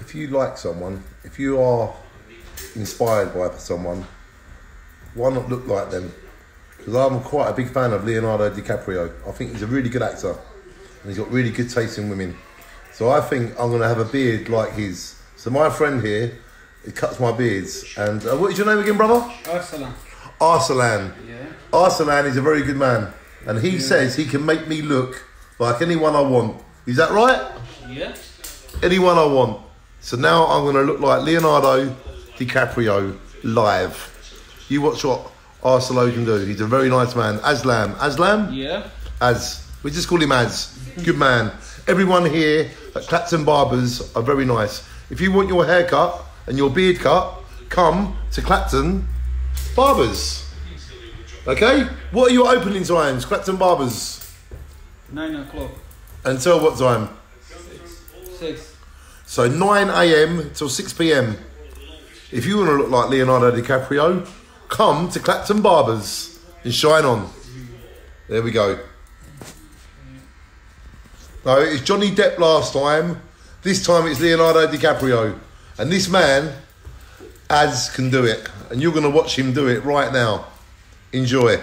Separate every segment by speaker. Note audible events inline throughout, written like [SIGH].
Speaker 1: if you like someone, if you are inspired by someone, why not look like them? Because I'm quite a big fan of Leonardo DiCaprio. I think he's a really good actor, and he's got really good taste in women. So I think I'm going to have a beard like his. So my friend here, he cuts my beards. And uh, what is your name again, brother?
Speaker 2: Arsalan.
Speaker 1: Arsalan.
Speaker 2: Yeah.
Speaker 1: Arsalan is a very good man, and he says he can make me look like anyone I want. Is that right?
Speaker 2: Yeah.
Speaker 1: Anyone I want. So now I'm going to look like Leonardo DiCaprio live. You watch what Arsalan can do. He's a very nice man. Aslam. Aslam?
Speaker 2: Yeah.
Speaker 1: As. We just call him Az. Good man. Everyone here at Clapton Barbers are very nice. If you want your hair cut and your beard cut, come to Clapton Barbers. Okay? What are your opening times, Clapton Barbers?
Speaker 2: Nine o'clock.
Speaker 1: Until what time?
Speaker 2: Six. Six.
Speaker 1: So 9 a.m. till 6 p.m. If you want to look like Leonardo DiCaprio, come to Clapton Barbers and shine on. There we go. No, it's Johnny Depp last time. This time it's Leonardo DiCaprio. And this man, Az, can do it. And you're going to watch him do it right now. Enjoy.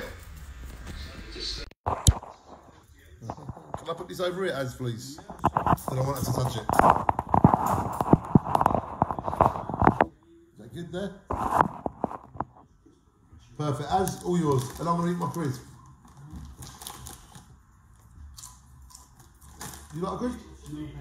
Speaker 1: Can I put this over it, Az, please? I don't want us to touch it. Is that good there? Perfect. Az, all yours. And I'm going to eat my crisp. You like a crisp?
Speaker 3: So you do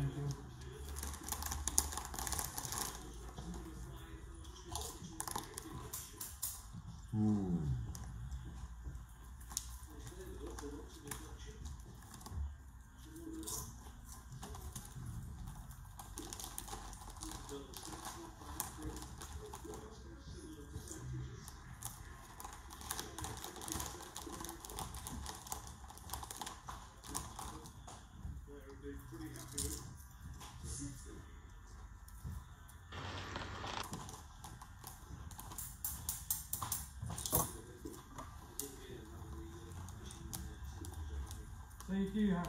Speaker 4: Yeah,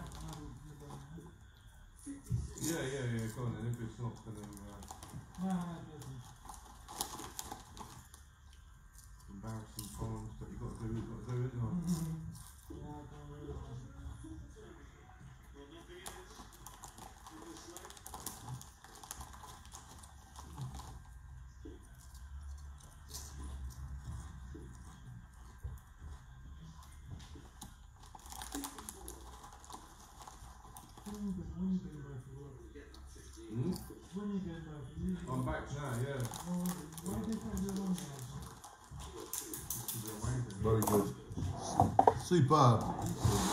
Speaker 4: yeah, yeah, go on then. If it's not, then uh, I'm back now, yeah.
Speaker 1: Very good. Superb.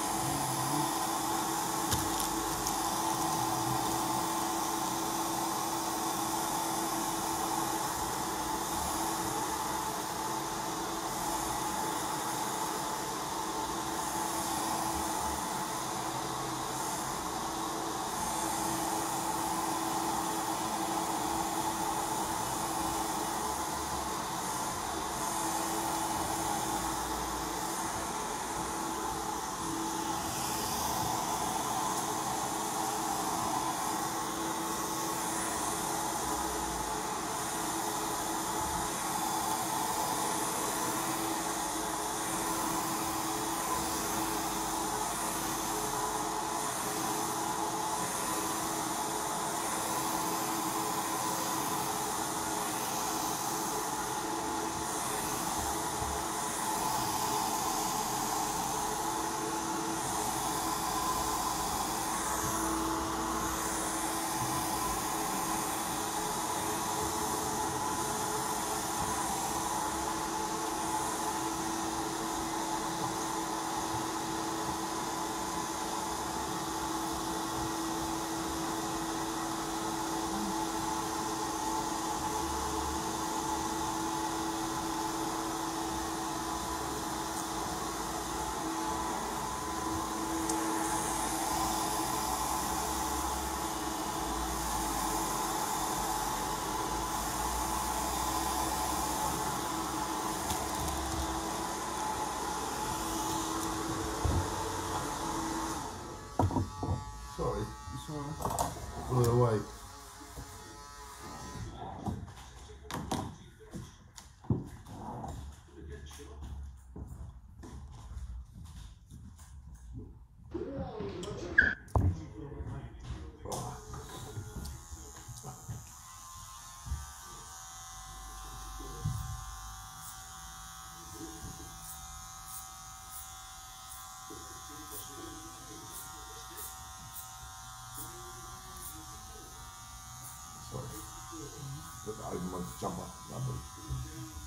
Speaker 1: Put that over my jumper.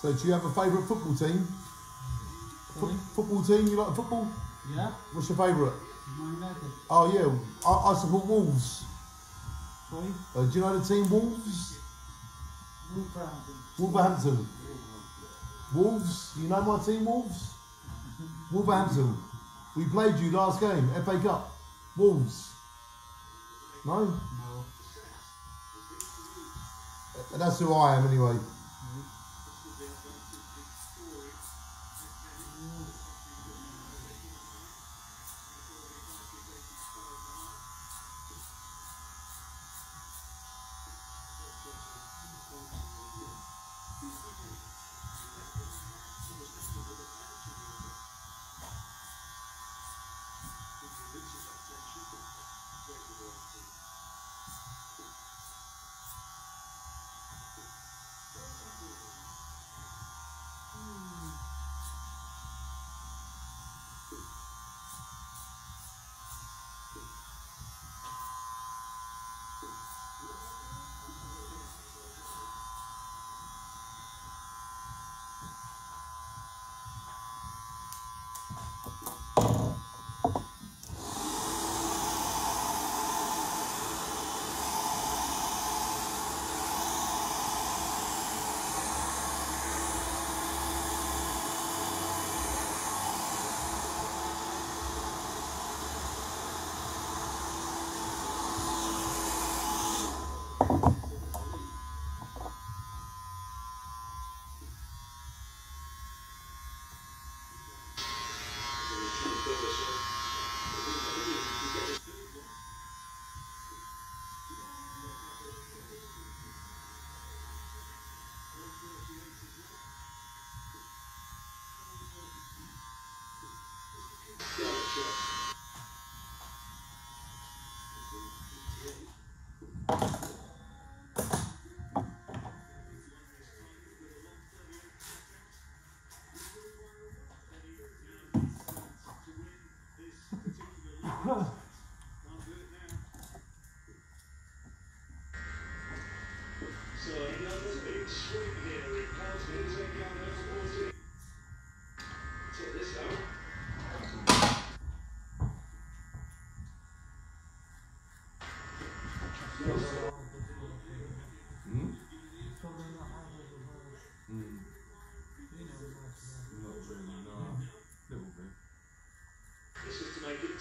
Speaker 1: So, do you have a favourite football team? Fo- football team? You like football?
Speaker 3: Yeah?
Speaker 1: What's your favourite?
Speaker 3: United.
Speaker 1: Oh yeah, I, I support Wolves.
Speaker 3: Sorry?
Speaker 1: Uh, do you know the team Wolves?
Speaker 3: Wolverhampton.
Speaker 1: Wolverhampton. Wolves. You know my team Wolves? [LAUGHS] Wolverhampton. We played you last game, FA Cup. Wolves. No?
Speaker 3: No.
Speaker 1: That's who I am anyway.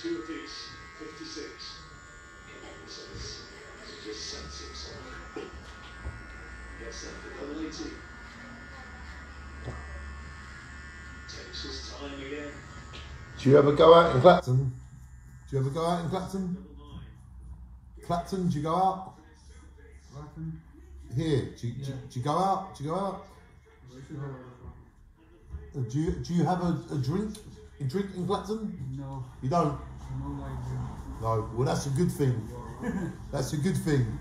Speaker 5: Two 56. This, this is just sensing something. Gets that for double 80. Takes his time again.
Speaker 1: Do you ever go out in Clapton? Do you ever go out in Clapton? Clapton, do you go out? Here, do you, do, do you go out? Do you go out? Do you, do you have a, a drink? A drink in?
Speaker 3: No.
Speaker 1: You don't?
Speaker 3: No.
Speaker 1: No. Well, that's a good thing. [LAUGHS] That's a good thing.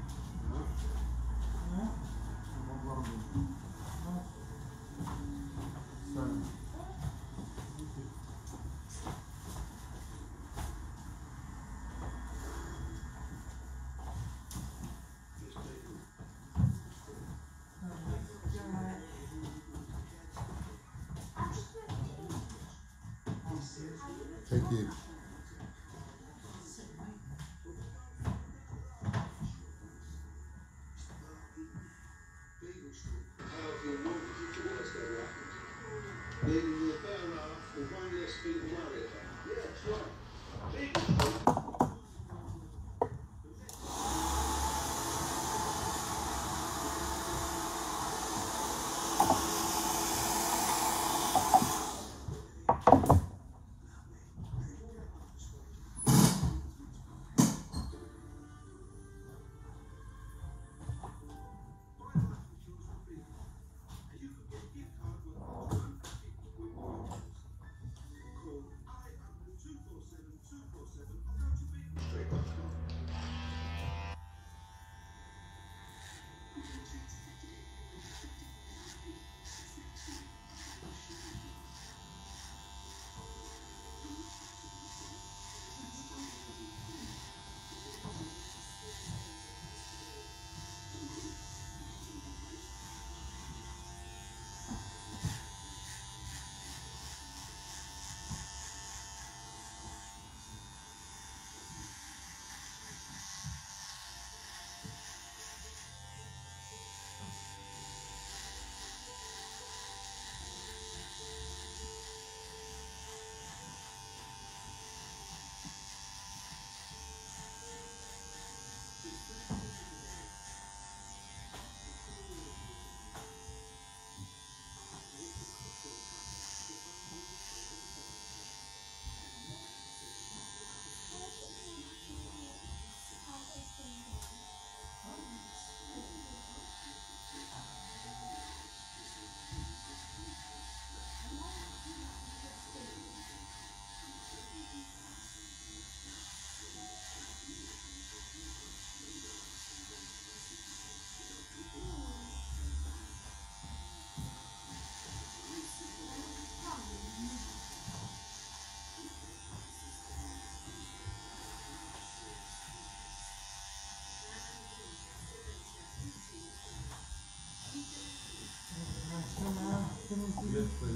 Speaker 4: Yes, please.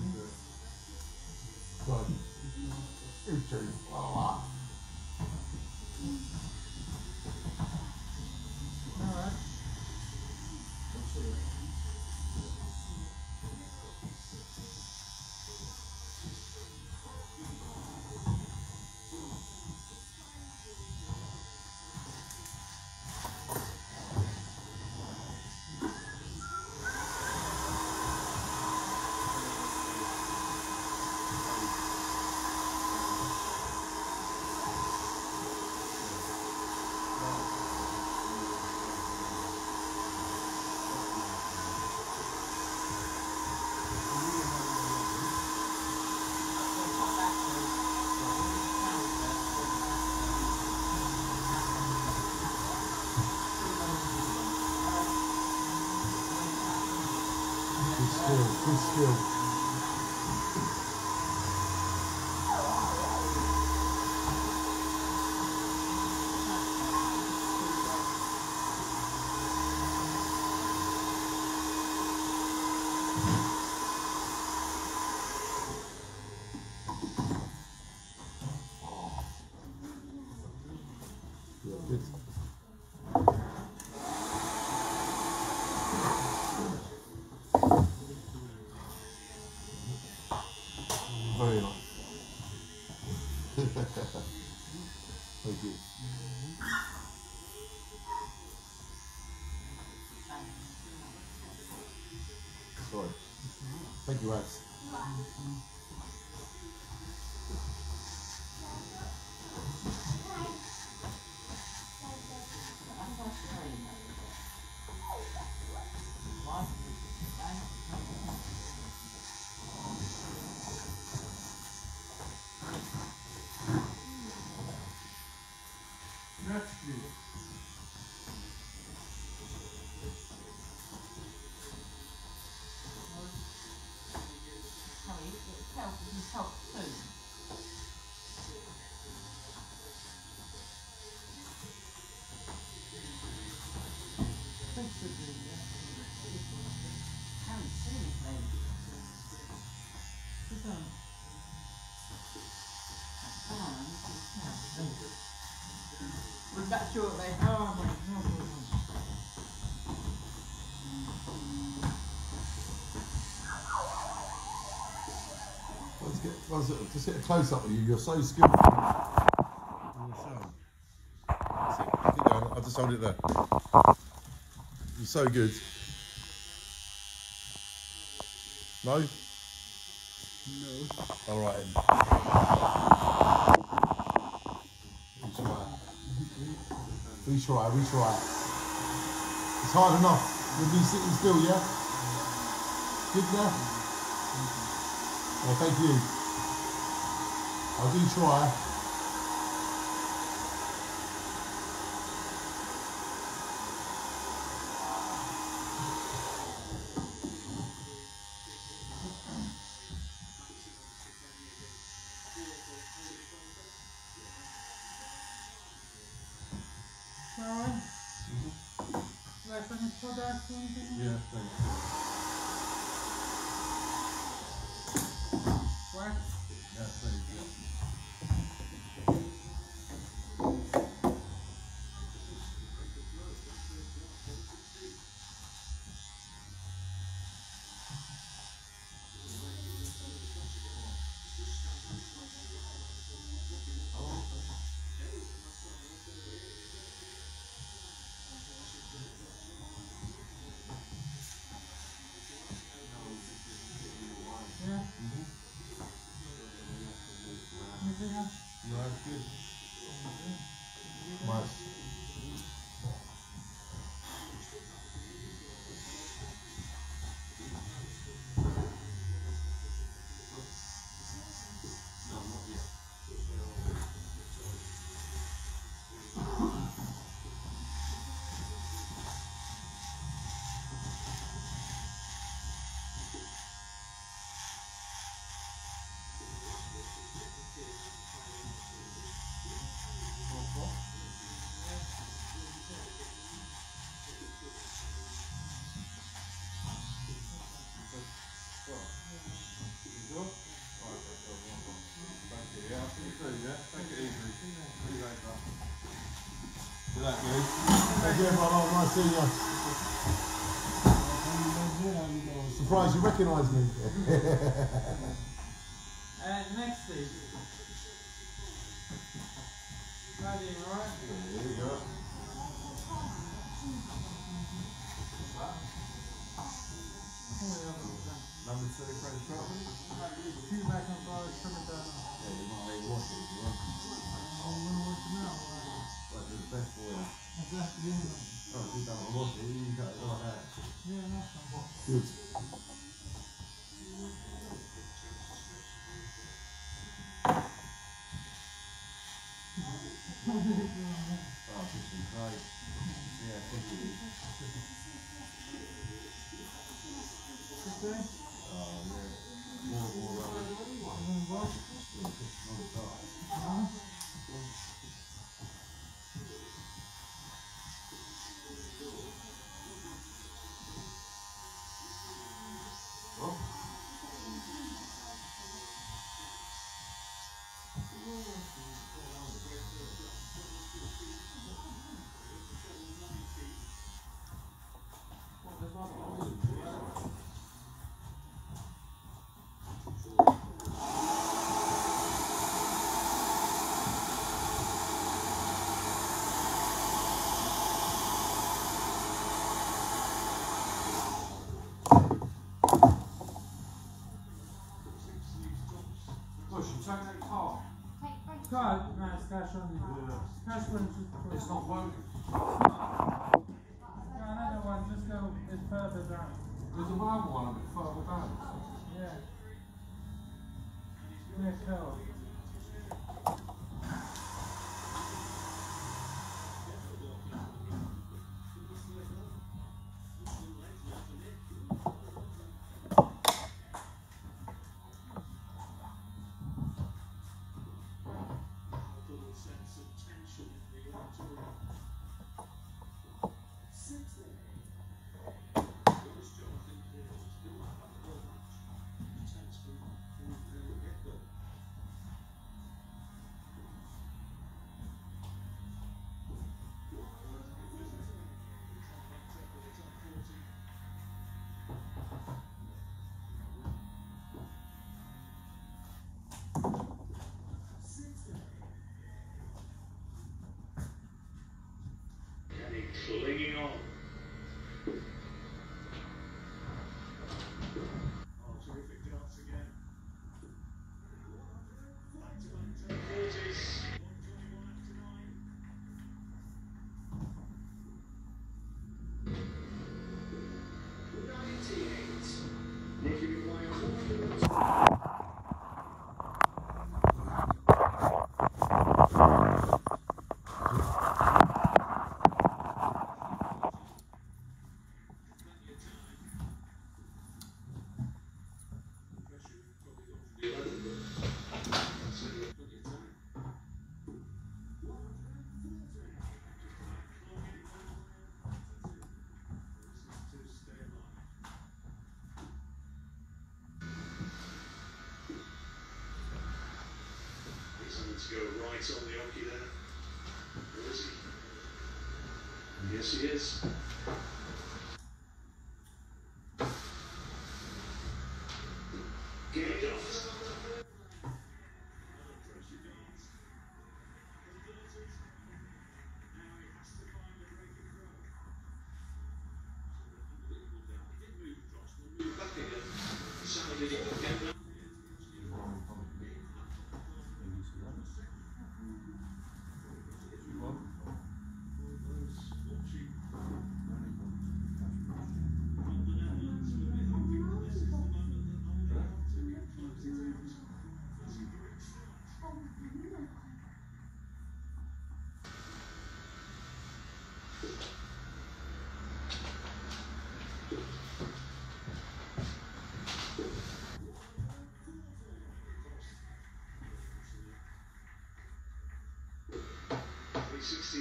Speaker 4: But, you change my life. He's good
Speaker 2: skill. that short they
Speaker 3: oh my god.
Speaker 1: Let's get, let's, a close up with you, you're so skilled. I'll just hold it there. You're so good. No? No. All right. We try. We try. It's hard enough. We'll be sitting still, yeah? Good, yeah? Yeah, thank you. I do try.
Speaker 4: Thank you.
Speaker 1: Oh, nice seeing you. Surprised you recognise me.
Speaker 3: And [LAUGHS] uh, next week. Ready, alright?
Speaker 4: There you go. Number two, French chocolate?
Speaker 3: Two back on fire, trim it down.
Speaker 4: Yeah, you might need wash it if you want.
Speaker 3: I'm gonna wash them out. alright?
Speaker 4: Like, it's best for you.
Speaker 3: That's left it in them.
Speaker 4: Oh, if you don't want to wash it, you can cut it like that.
Speaker 3: Yeah, that's fine.
Speaker 1: Good.
Speaker 4: Oh, fish and clay. Yeah, fish it is.
Speaker 3: Okay?
Speaker 4: Oh, yeah. More, more, um,
Speaker 3: And then what?
Speaker 4: yeah, fish on the top.
Speaker 3: Huh?
Speaker 4: Oh.
Speaker 2: Push, you take that car.
Speaker 3: Card? No, it's cash only. Cash one, just
Speaker 2: It's not working.
Speaker 3: No, another one, just go a bit further down.
Speaker 2: There's another one a bit further down.
Speaker 3: Yeah. Next hell.
Speaker 4: go right on the Oki there. Where is he? Yes, he is.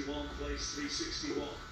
Speaker 1: 61
Speaker 4: place 361.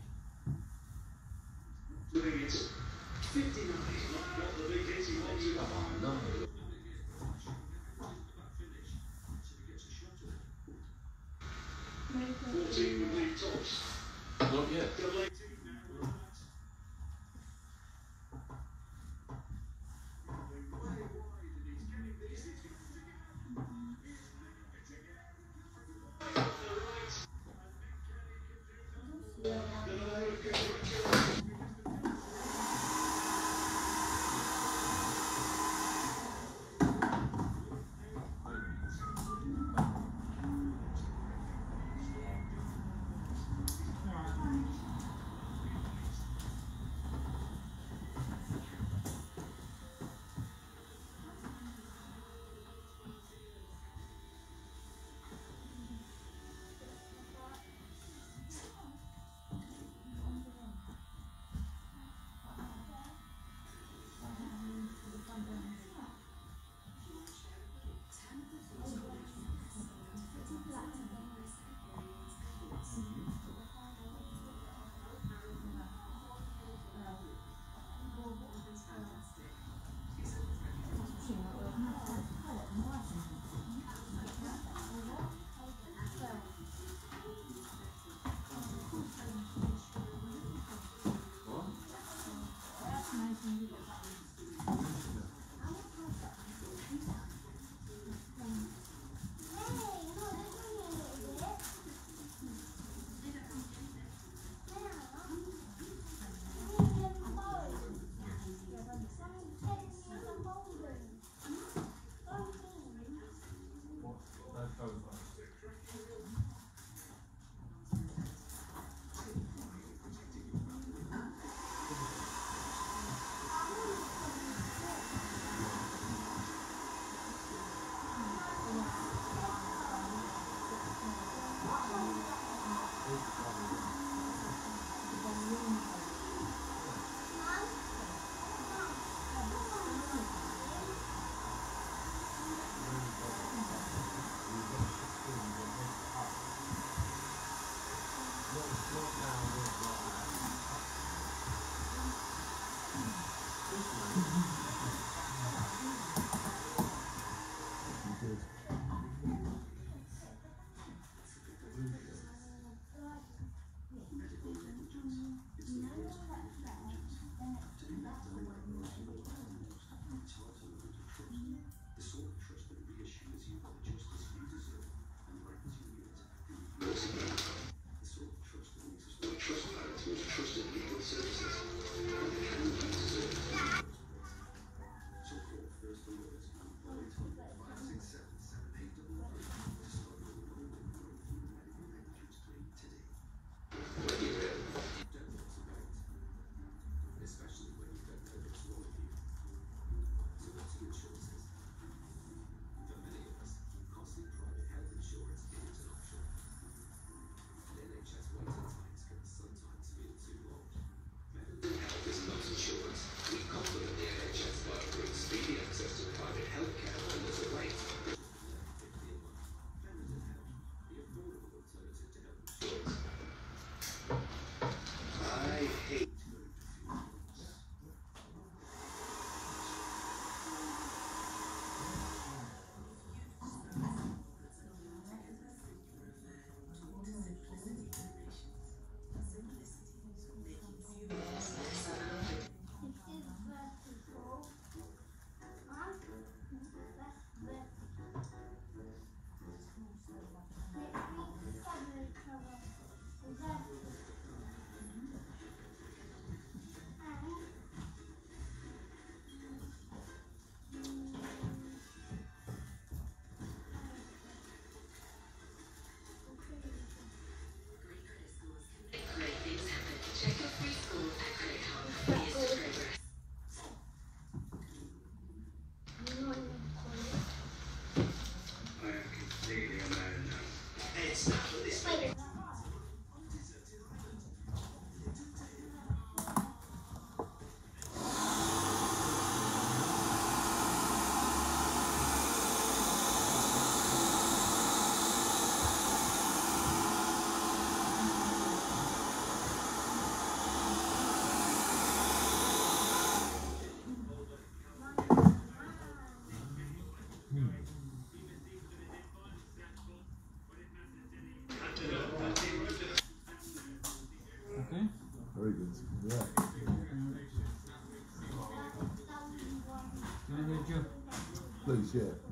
Speaker 4: shit.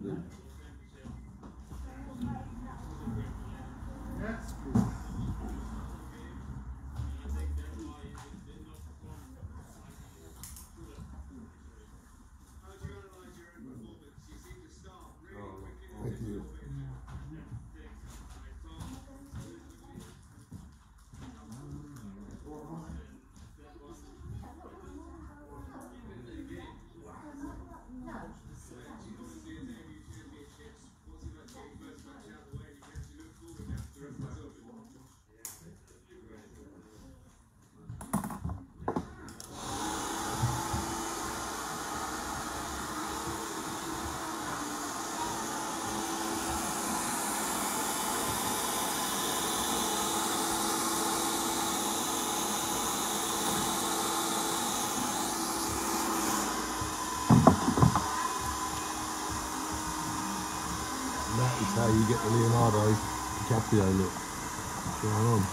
Speaker 4: you
Speaker 1: get the Leonardo DiCaprio look. What's going on?